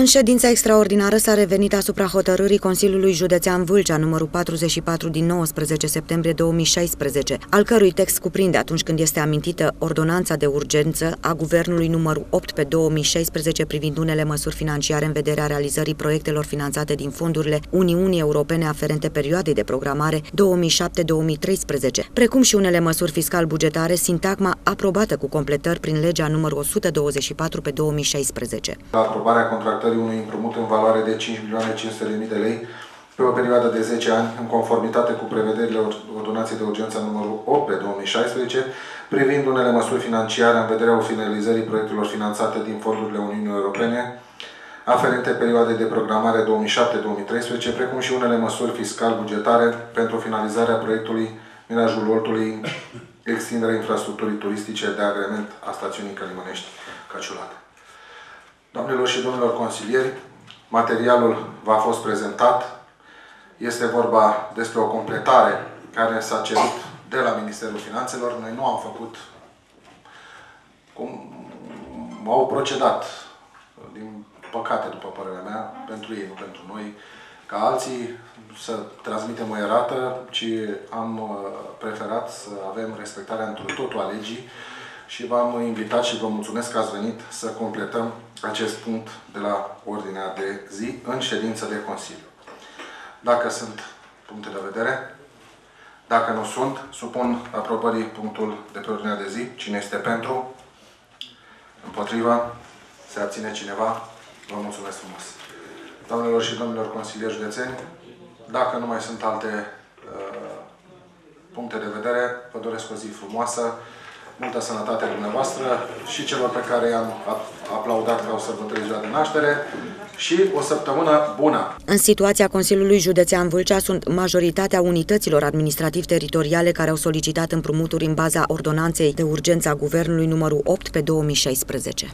În ședința extraordinară s-a revenit asupra hotărârii Consiliului Județean Vâlcea, numărul 44 din 19 septembrie 2016, al cărui text cuprinde atunci când este amintită ordonanța de urgență a Guvernului numărul 8 pe 2016 privind unele măsuri financiare în vederea realizării proiectelor finanțate din fondurile Uniunii Europene aferente perioadei de programare 2007-2013, precum și unele măsuri fiscal-bugetare, sintagma aprobată cu completări prin legea numărul 124 pe 2016. Aprobarea contractării unui împrumut în valoare de 5.500.000 de lei pe o perioadă de 10 ani, în conformitate cu prevederile Ordonanței de Urgență numărul 8 pe 2016, privind unele măsuri financiare în vederea finalizării proiectelor finanțate din fondurile Uniunii Europene, aferente perioadei de programare 2007-2013, precum și unele măsuri fiscal-bugetare pentru finalizarea proiectului Mirajul Oltului, extinderea infrastructurii turistice de agrement a stațiunii Călimănești Căciulate. Doamnelor și domnilor consilieri, materialul v-a fost prezentat. Este vorba despre o completare care s-a cerut de la Ministerul Finanțelor. Noi nu am făcut cum au procedat, din păcate, după părerea mea, pentru ei, nu pentru noi, ca alții să transmitem o erată, ci am uh, preferat să avem respectarea într totul a legii și v-am invitat și vă mulțumesc că ați venit să completăm acest punct de la ordinea de zi în ședință de Consiliu. Dacă sunt puncte de vedere, dacă nu sunt, supun aprobării punctul de pe ordinea de zi. Cine este pentru? Împotriva? Se abține cineva? Vă mulțumesc frumos. Doamnelor și domnilor consilieri județeni, dacă nu mai sunt alte uh, puncte de vedere, vă doresc o zi frumoasă, multă sănătate dumneavoastră și celor pe care i-am aplaudat că au sărbătorit ziua de naștere și o săptămână bună. În situația Consiliului Județean Vâlcea sunt majoritatea unităților administrativ-teritoriale care au solicitat împrumuturi în baza ordonanței de urgență a Guvernului numărul 8 pe 2016.